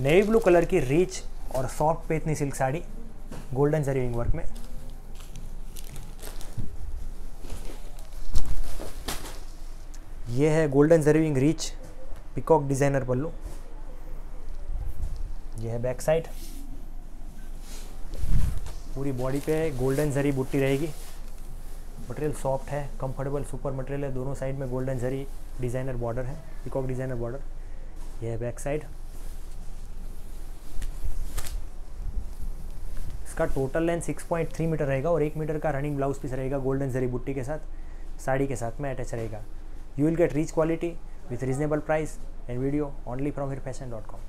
Navy blue colour की rich और soft Paithani silk sari golden जरीविंग work में। ये है गोल्डन जरीविंग रिच पिकॉक डिज़ाइनर पल्लू। ये है बैक साइड पूरी बॉडी पे गोल्डन जरी बुट्टी रहेगी। मटेरियल सॉफ्ट है कंफर्टेबल सुपर मटेरियल है। दोनों साइड में गोल्डन जरी डिज़ाइनर बॉर्डर है पिकॉक डिज़ाइनर बॉर्डर यह है बैक साइड इसका टोटल लेंथ 6.3 मीटर रहेगा और एक मीटर का रनिंग ब्लाउज पीस रहेगा गोल्डन जरी बुट्टी के साथ, साड़ी के साथ में अटैच रहेगा। You will get rich quality with reasonable price and video only from Heer fashion dot com